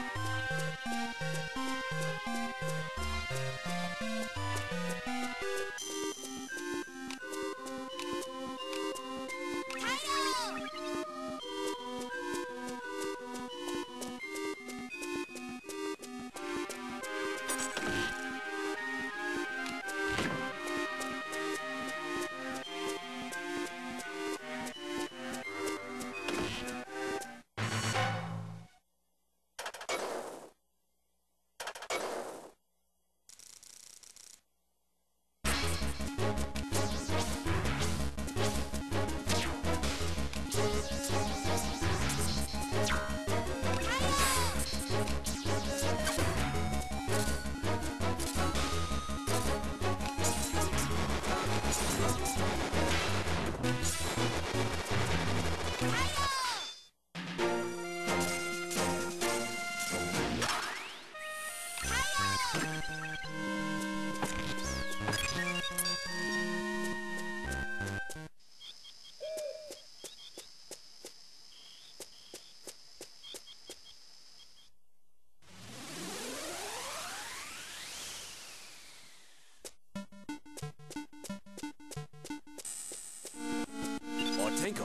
Thank you. you Tinko.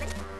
Let's.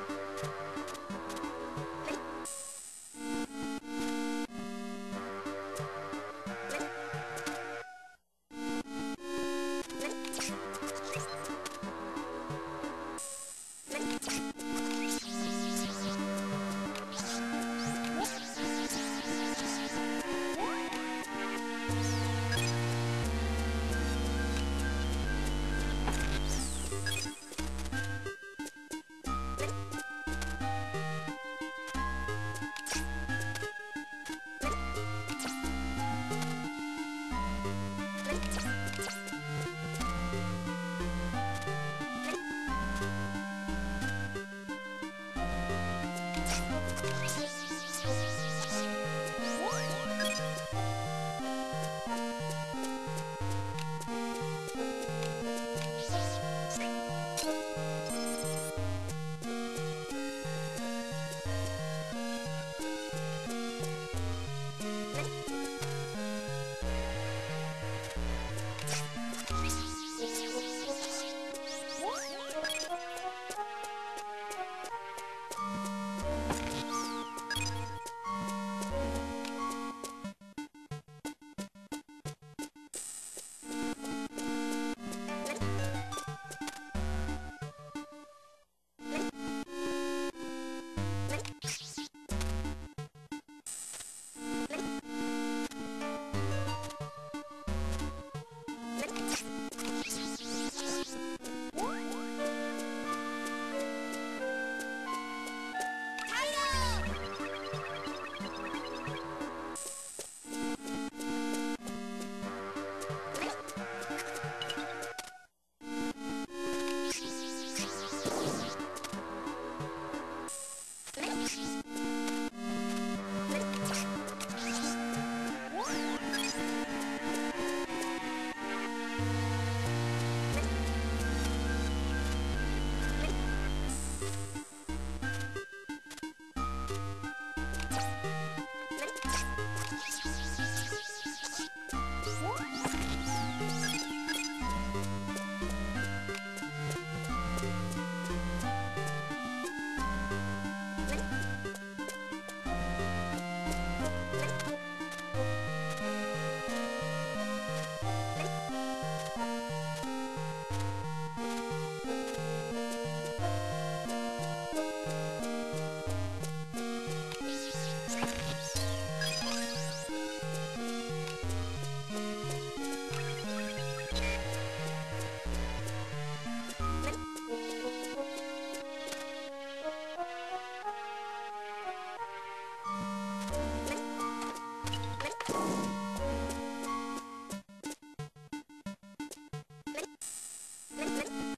Entertainment